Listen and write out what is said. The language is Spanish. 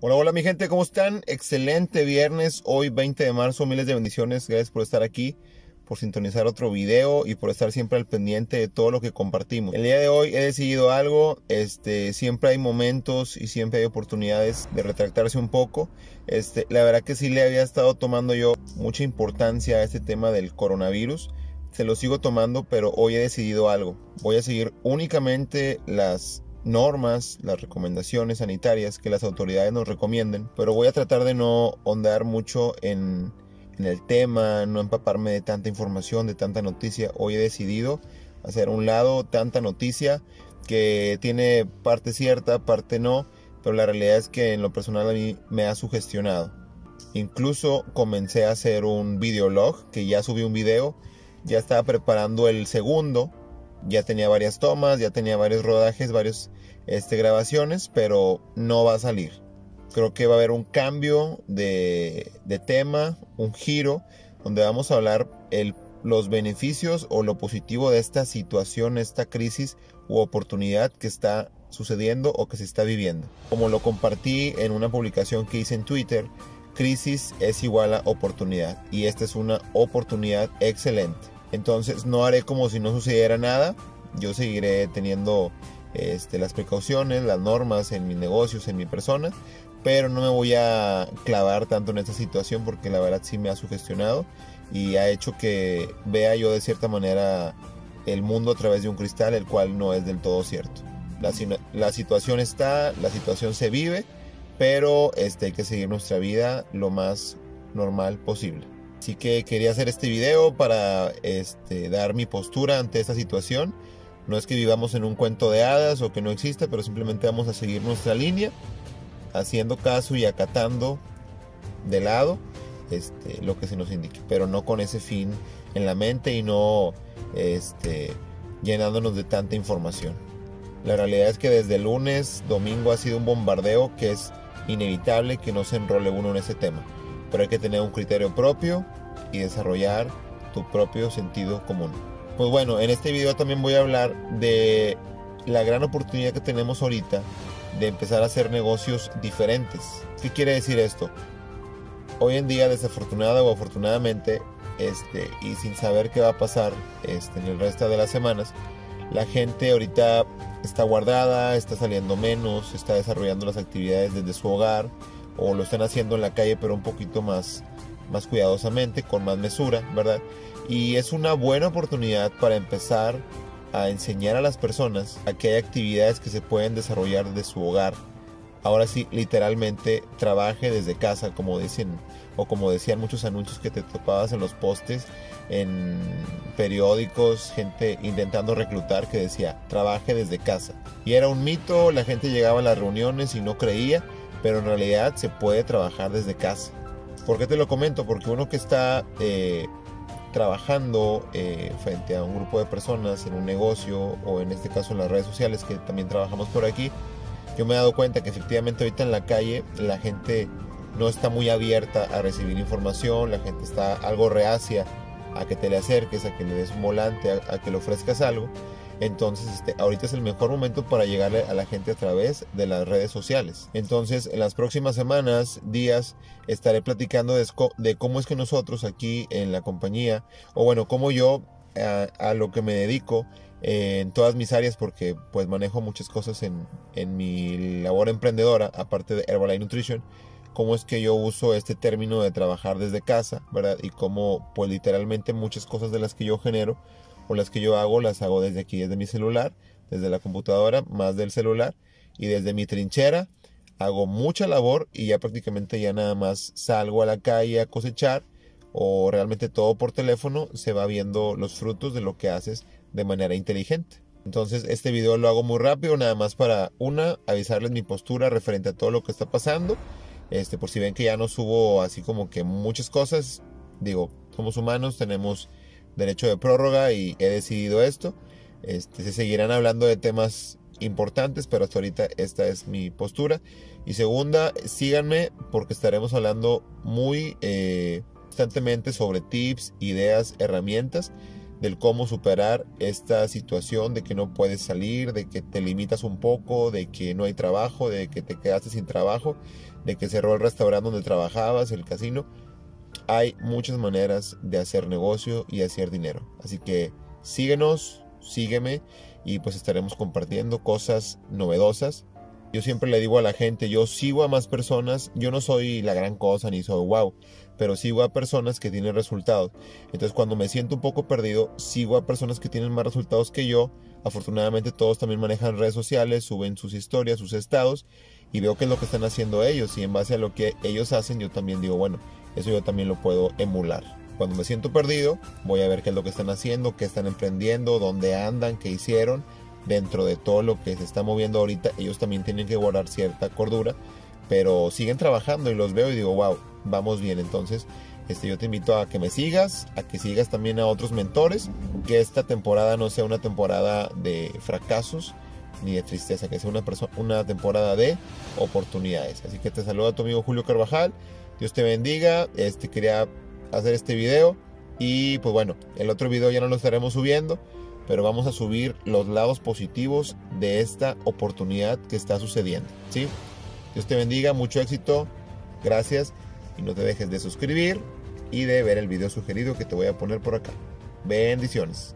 Hola, hola mi gente, ¿cómo están? Excelente viernes, hoy 20 de marzo, miles de bendiciones, gracias por estar aquí, por sintonizar otro video y por estar siempre al pendiente de todo lo que compartimos. El día de hoy he decidido algo, este, siempre hay momentos y siempre hay oportunidades de retractarse un poco. Este, la verdad que sí le había estado tomando yo mucha importancia a este tema del coronavirus. Se lo sigo tomando, pero hoy he decidido algo. Voy a seguir únicamente las normas, las recomendaciones sanitarias que las autoridades nos recomienden, pero voy a tratar de no ondear mucho en, el tema, no empaparme de tanta información, de tanta noticia. Hoy he decidido hacer un lado tanta noticia que tiene parte cierta, parte no, pero la realidad es que en lo personal a mí me ha sugestionado. Incluso comencé a hacer un videolog, que ya subí un video, ya estaba preparando el segundo, ya tenía varias tomas, ya tenía varios rodajes, varias este, grabaciones, pero no va a salir. Creo que va a haber un cambio de, tema, un giro, donde vamos a hablar el, los beneficios o lo positivo de esta situación, esta crisis u oportunidad que está sucediendo o que se está viviendo. Como lo compartí en una publicación que hice en Twitter, crisis es igual a oportunidad y esta es una oportunidad excelente. Entonces no haré como si no sucediera nada. Yo seguiré teniendo este, las precauciones, las normas en mis negocios, en mi persona. Pero no me voy a clavar tanto en esta situación porque la verdad sí me ha sugestionado y ha hecho que vea yo de cierta manera el mundo a través de un cristal, el cual no es del todo cierto. La, situación está, la situación se vive, pero este, hay que seguir nuestra vida lo más normal posible. Así que quería hacer este video para este, dar mi postura ante esta situación. No es que vivamos en un cuento de hadas o que no exista, pero simplemente vamos a seguir nuestra línea, haciendo caso y acatando de lado este, lo que se nos indique, pero no con ese fin en la mente y no este, llenándonos de tanta información. La realidad es que desde lunes, domingo ha sido un bombardeo que es inevitable que no se enrole uno en ese tema pero hay que tener un criterio propio y desarrollar tu propio sentido común. Pues bueno, en este video también voy a hablar de la gran oportunidad que tenemos ahorita de empezar a hacer negocios diferentes. ¿Qué quiere decir esto? Hoy en día, desafortunada o afortunadamente, este, y sin saber qué va a pasar este, en el resto de las semanas, la gente ahorita está guardada, está saliendo menos, está desarrollando las actividades desde su hogar, o lo están haciendo en la calle pero un poquito más, más cuidadosamente, con más mesura, ¿verdad? Y es una buena oportunidad para empezar a enseñar a las personas a que hay actividades que se pueden desarrollar desde su hogar. Ahora sí, literalmente trabaje desde casa, como dicen, o como decían muchos anuncios que te topabas en los postes, en periódicos, gente intentando reclutar que decía, trabaje desde casa. Y era un mito, la gente llegaba a las reuniones y no creía, pero en realidad se puede trabajar desde casa. ¿Por qué te lo comento? Porque uno que está eh, trabajando eh, frente a un grupo de personas en un negocio o en este caso en las redes sociales que también trabajamos por aquí, yo me he dado cuenta que efectivamente ahorita en la calle la gente no está muy abierta a recibir información, la gente está algo reacia a que te le acerques, a que le des un volante, a que le ofrezcas algo. Entonces, este, ahorita es el mejor momento para llegarle a la gente a través de las redes sociales. Entonces, en las próximas semanas, días, estaré platicando de, cómo es que nosotros aquí en la compañía, o bueno, cómo yo a, lo que me dedico en todas mis áreas, porque pues manejo muchas cosas en, en mi labor emprendedora, aparte de Herbalife Nutrition, cómo es que yo uso este término de trabajar desde casa, ¿verdad? Y cómo pues literalmente muchas cosas de las que yo genero o las que yo hago las hago desde aquí, desde mi celular, desde la computadora, más del celular y desde mi trinchera hago mucha labor y ya prácticamente ya nada más salgo a la calle a cosechar o realmente todo por teléfono se va viendo los frutos de lo que haces de manera inteligente. Entonces este video lo hago muy rápido, nada más para una, avisarles mi postura referente a todo lo que está pasando. Este, por si ven que ya no subo así como que muchas cosas, digo, somos humanos, tenemos derecho de prórroga y he decidido esto. Este, se seguirán hablando de temas importantes, pero hasta ahorita esta es mi postura. Y segunda, síganme porque estaremos hablando muy eh, constantemente sobre tips, ideas, herramientas del cómo superar esta situación de que no puedes salir, de que te limitas un poco, de que no hay trabajo, de que te quedaste sin trabajo, de que cerró el restaurante donde trabajabas, el casino. Hay muchas maneras de hacer negocio y hacer dinero. Así que síguenos, sígueme y pues estaremos compartiendo cosas novedosas. Yo siempre le digo a la gente, yo sigo a más personas, yo no soy la gran cosa ni soy wow, pero sigo a personas que tienen resultados. Entonces cuando me siento un poco perdido, sigo a personas que tienen más resultados que yo. Afortunadamente todos también manejan redes sociales, suben sus historias, sus estados y veo qué es lo que están haciendo ellos y en base a lo que ellos hacen yo también digo, bueno, eso yo también lo puedo emular. Cuando me siento perdido, voy a ver qué es lo que están haciendo, qué están emprendiendo, dónde andan, qué hicieron. Dentro de todo lo que se está moviendo ahorita, ellos también tienen que guardar cierta cordura, pero siguen trabajando y los veo y digo, wow, vamos bien. Entonces, este, yo te invito a que me sigas, a que sigas también a otros mentores, que esta temporada no sea una temporada de fracasos ni de tristeza, que sea una, una temporada de oportunidades. Así que te saluda tu amigo Julio Carvajal. Dios te bendiga. Este quería hacer este video. Y pues bueno, el otro video ya no lo estaremos subiendo, pero vamos a subir los lados positivos de esta oportunidad que está sucediendo. ¿sí? Dios te bendiga, mucho éxito, gracias y no te dejes de suscribir y de ver el video sugerido que te voy a poner por acá. Bendiciones.